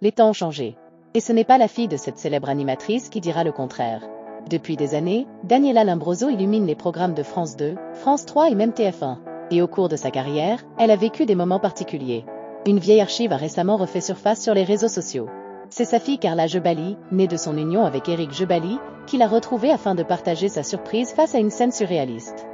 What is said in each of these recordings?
les temps ont changé. Et ce n'est pas la fille de cette célèbre animatrice qui dira le contraire. Depuis des années, Daniela Limbroso illumine les programmes de France 2, France 3 et même TF1. Et au cours de sa carrière, elle a vécu des moments particuliers. Une vieille archive a récemment refait surface sur les réseaux sociaux. C'est sa fille Carla Jebali, née de son union avec Eric Jebali, qui l'a retrouvée afin de partager sa surprise face à une scène surréaliste.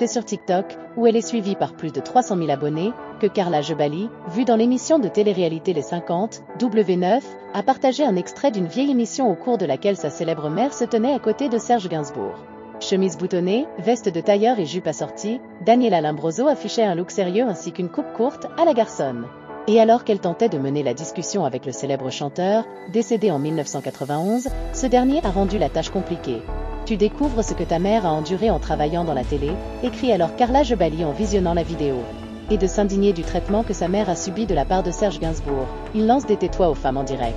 C'est sur TikTok, où elle est suivie par plus de 300 000 abonnés, que Carla Jebali, vue dans l'émission de télé-réalité Les 50, W9, a partagé un extrait d'une vieille émission au cours de laquelle sa célèbre mère se tenait à côté de Serge Gainsbourg. Chemise boutonnée, veste de tailleur et jupe assortie, Daniela Limbroso affichait un look sérieux ainsi qu'une coupe courte à la garçonne. Et alors qu'elle tentait de mener la discussion avec le célèbre chanteur, décédé en 1991, ce dernier a rendu la tâche compliquée. Tu découvres ce que ta mère a enduré en travaillant dans la télé, écrit alors Carla Jebali en visionnant la vidéo. Et de s'indigner du traitement que sa mère a subi de la part de Serge Gainsbourg, il lance des tais-toi aux femmes en direct.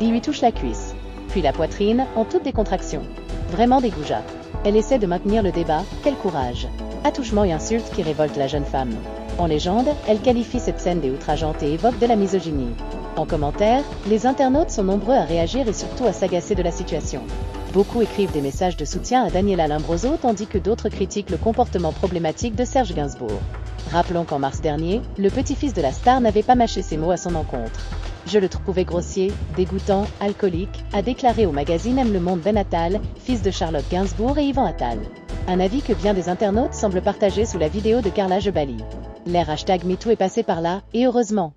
Il lui touche la cuisse, puis la poitrine, en toute décontraction. Vraiment des goujats. Elle essaie de maintenir le débat, quel courage. Attouchement et insultes qui révoltent la jeune femme. En légende, elle qualifie cette scène des outrageantes et évoque de la misogynie. En commentaire, les internautes sont nombreux à réagir et surtout à s'agacer de la situation. Beaucoup écrivent des messages de soutien à Daniela Limbroso tandis que d'autres critiquent le comportement problématique de Serge Gainsbourg. Rappelons qu'en mars dernier, le petit-fils de la star n'avait pas mâché ses mots à son encontre. Je le trouvais grossier, dégoûtant, alcoolique, a déclaré au magazine M Le Monde Ben Attal, fils de Charlotte Gainsbourg et Yvan Attal. Un avis que bien des internautes semblent partager sous la vidéo de Carla Jebali. L'ère hashtag MeToo est passé par là, et heureusement.